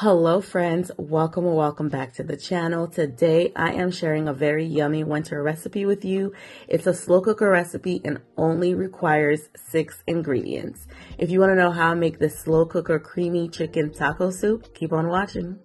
Hello friends, welcome and welcome back to the channel. Today I am sharing a very yummy winter recipe with you. It's a slow cooker recipe and only requires six ingredients. If you want to know how I make this slow cooker creamy chicken taco soup, keep on watching.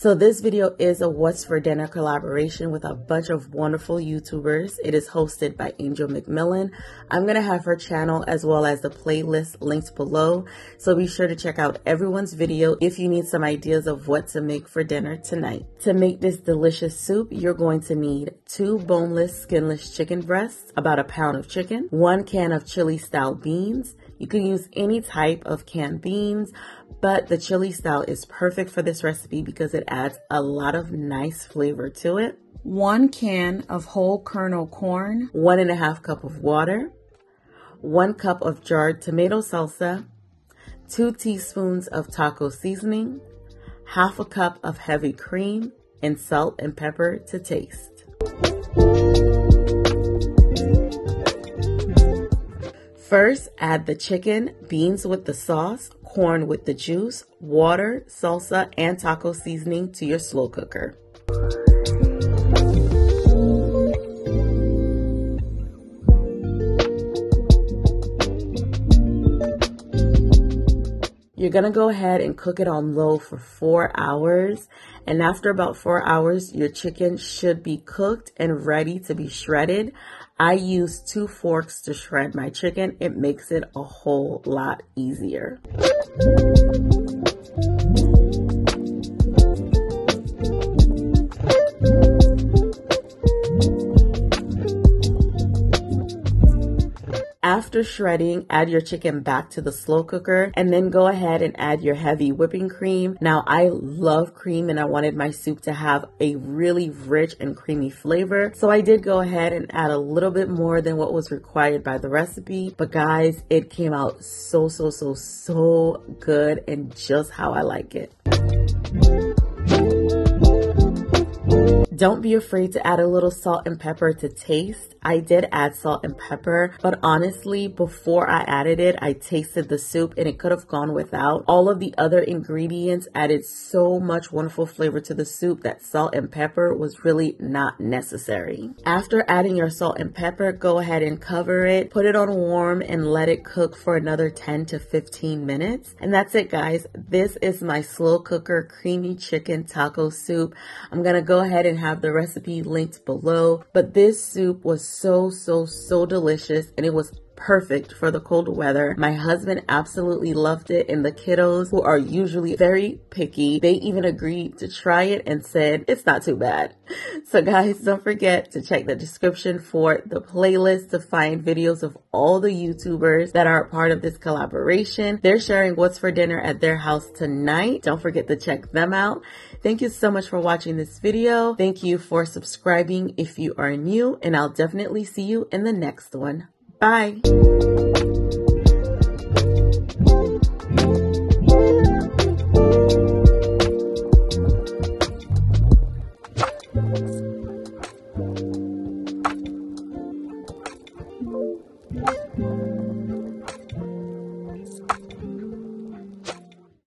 So this video is a What's for Dinner collaboration with a bunch of wonderful YouTubers. It is hosted by Angel McMillan. I'm going to have her channel as well as the playlist linked below. So be sure to check out everyone's video if you need some ideas of what to make for dinner tonight. To make this delicious soup, you're going to need two boneless, skinless chicken breasts, about a pound of chicken, one can of chili style beans. You can use any type of canned beans, but the chili style is perfect for this recipe because it adds a lot of nice flavor to it. One can of whole kernel corn, one and a half cup of water, one cup of jarred tomato salsa, two teaspoons of taco seasoning, half a cup of heavy cream, and salt and pepper to taste. First, add the chicken, beans with the sauce, corn with the juice, water, salsa, and taco seasoning to your slow cooker. You're gonna go ahead and cook it on low for four hours. And after about four hours, your chicken should be cooked and ready to be shredded. I use two forks to shred my chicken. It makes it a whole lot easier. After shredding, add your chicken back to the slow cooker and then go ahead and add your heavy whipping cream. Now I love cream and I wanted my soup to have a really rich and creamy flavor. So I did go ahead and add a little bit more than what was required by the recipe. But guys, it came out so, so, so, so good and just how I like it. Don't be afraid to add a little salt and pepper to taste. I did add salt and pepper, but honestly, before I added it, I tasted the soup and it could have gone without. All of the other ingredients added so much wonderful flavor to the soup that salt and pepper was really not necessary. After adding your salt and pepper, go ahead and cover it, put it on warm and let it cook for another 10 to 15 minutes. And that's it guys. This is my slow cooker creamy chicken taco soup. I'm gonna go ahead and have have the recipe linked below. But this soup was so, so, so delicious and it was perfect for the cold weather. My husband absolutely loved it and the kiddos who are usually very picky, they even agreed to try it and said it's not too bad. So guys, don't forget to check the description for the playlist to find videos of all the YouTubers that are part of this collaboration. They're sharing what's for dinner at their house tonight. Don't forget to check them out. Thank you so much for watching this video. Thank you for subscribing if you are new and I'll definitely see you in the next one. Bye.